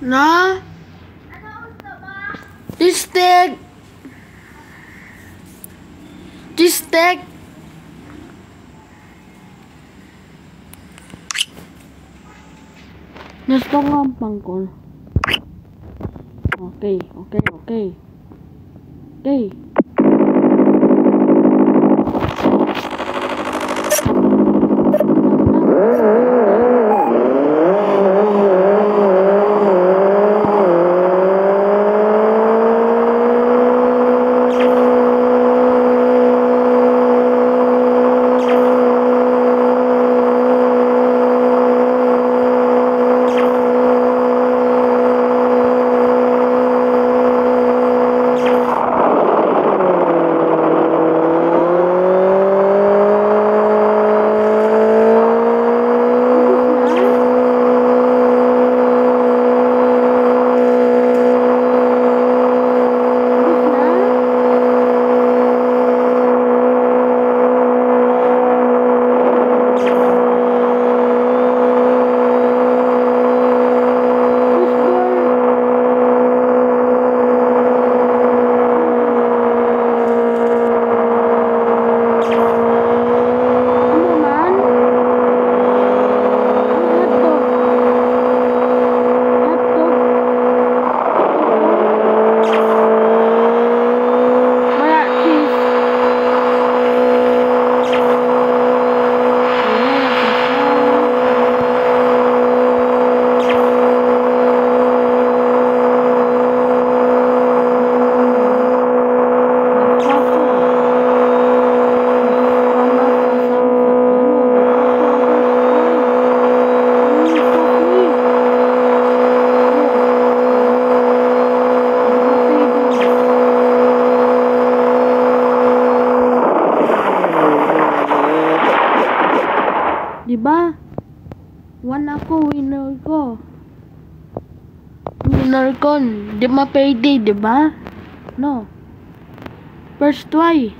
Na? Ano gusto mo? Tistek! Tistek! Gusto nga ang pangkol. Okay, okay, okay. Okay. Diba? One ako, winner ko. Winner ko. Di ma payday, diba? No. First try.